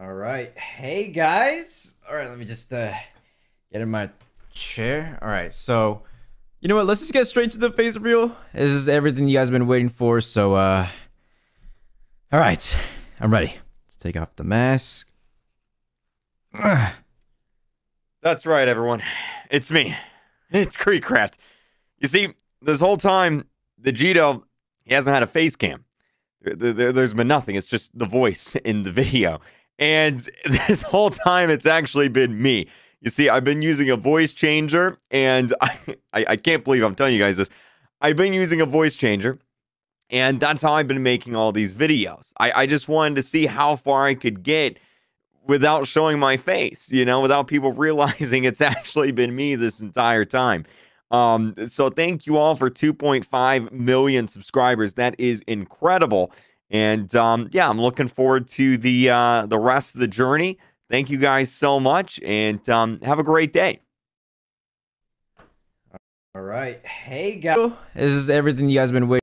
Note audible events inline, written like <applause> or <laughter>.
All right. Hey guys. All right, let me just uh get in my chair. All right. So, you know what? Let's just get straight to the face reveal. This is everything you guys have been waiting for. So, uh All right. I'm ready. Let's take off the mask. <sighs> That's right, everyone. It's me. It's Creekcraft. You see, this whole time, Digito, he hasn't had a face cam. There, there, there's been nothing. It's just the voice <laughs> in the video. And <laughs> this whole time, it's actually been me. You see, I've been using a voice changer, and <laughs> I, I, I can't believe I'm telling you guys this. I've been using a voice changer, and that's how I've been making all these videos. I, I just wanted to see how far I could get without showing my face, you know, without people <laughs> realizing it's actually been me this entire time. Um, so thank you all for 2.5 million subscribers. That is incredible. And um, yeah, I'm looking forward to the uh, the rest of the journey. Thank you guys so much, and um, have a great day. All right. Hey guys. This is everything you guys have been waiting